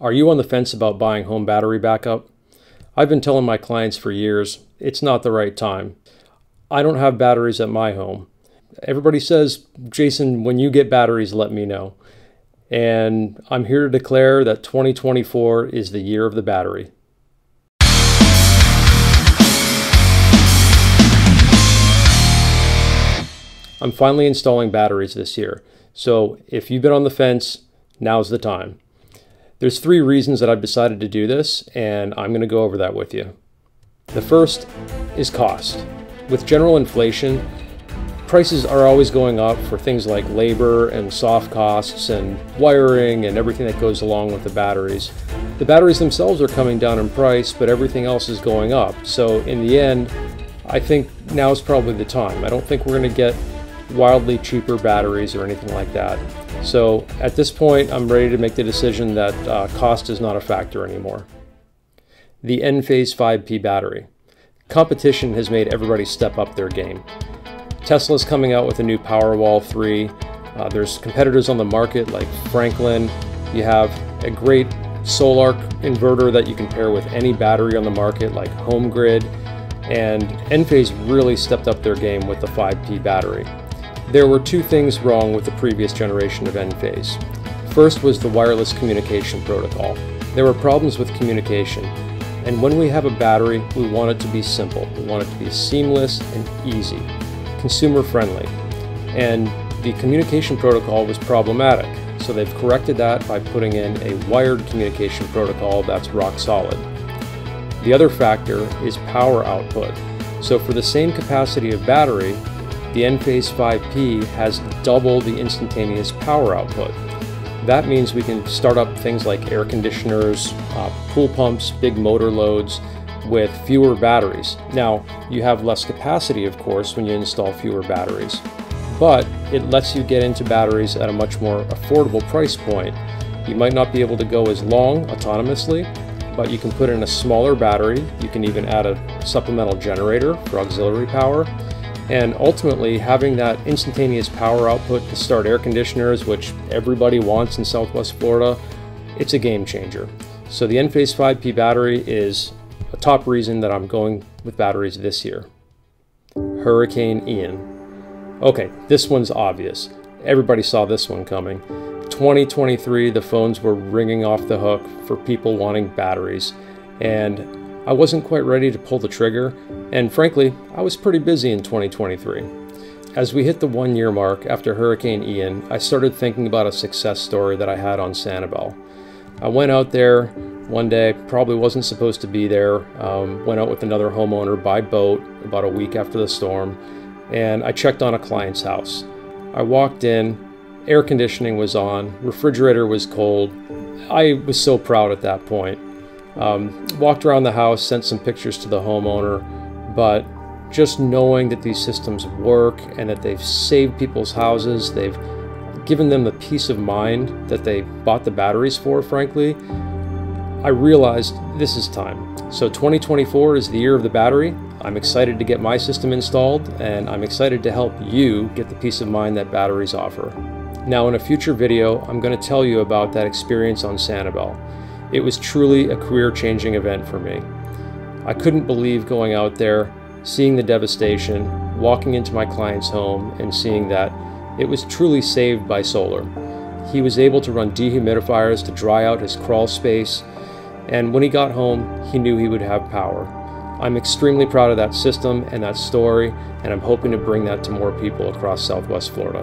Are you on the fence about buying home battery backup? I've been telling my clients for years it's not the right time. I don't have batteries at my home. Everybody says, Jason, when you get batteries, let me know. And I'm here to declare that 2024 is the year of the battery. I'm finally installing batteries this year. So if you've been on the fence, now's the time. There's three reasons that I've decided to do this, and I'm going to go over that with you. The first is cost. With general inflation, prices are always going up for things like labor and soft costs and wiring and everything that goes along with the batteries. The batteries themselves are coming down in price, but everything else is going up. So in the end, I think now is probably the time. I don't think we're going to get wildly cheaper batteries or anything like that. So at this point, I'm ready to make the decision that uh, cost is not a factor anymore. The Enphase 5P battery. Competition has made everybody step up their game. Tesla's coming out with a new Powerwall 3. Uh, there's competitors on the market like Franklin. You have a great Sol-Ark inverter that you can pair with any battery on the market like HomeGrid. And Enphase really stepped up their game with the 5P battery. There were two things wrong with the previous generation of Enphase. First was the wireless communication protocol. There were problems with communication, and when we have a battery, we want it to be simple. We want it to be seamless and easy, consumer friendly. And the communication protocol was problematic, so they've corrected that by putting in a wired communication protocol that's rock solid. The other factor is power output. So for the same capacity of battery, the Enphase 5P has double the instantaneous power output. That means we can start up things like air conditioners, uh, pool pumps, big motor loads with fewer batteries. Now, you have less capacity, of course, when you install fewer batteries, but it lets you get into batteries at a much more affordable price point. You might not be able to go as long autonomously, but you can put in a smaller battery. You can even add a supplemental generator for auxiliary power and ultimately, having that instantaneous power output to start air conditioners, which everybody wants in Southwest Florida, it's a game changer. So the Enphase 5P battery is a top reason that I'm going with batteries this year. Hurricane Ian. Okay, this one's obvious. Everybody saw this one coming. 2023, the phones were ringing off the hook for people wanting batteries. And I wasn't quite ready to pull the trigger, and frankly, I was pretty busy in 2023. As we hit the one year mark after Hurricane Ian, I started thinking about a success story that I had on Sanibel. I went out there one day, probably wasn't supposed to be there, um, went out with another homeowner by boat about a week after the storm, and I checked on a client's house. I walked in, air conditioning was on, refrigerator was cold. I was so proud at that point. Um, walked around the house, sent some pictures to the homeowner, but just knowing that these systems work and that they've saved people's houses, they've given them the peace of mind that they bought the batteries for, frankly, I realized this is time. So 2024 is the year of the battery. I'm excited to get my system installed and I'm excited to help you get the peace of mind that batteries offer. Now in a future video, I'm going to tell you about that experience on Sanibel. It was truly a career changing event for me. I couldn't believe going out there, seeing the devastation, walking into my client's home, and seeing that it was truly saved by solar. He was able to run dehumidifiers to dry out his crawl space, and when he got home, he knew he would have power. I'm extremely proud of that system and that story, and I'm hoping to bring that to more people across Southwest Florida.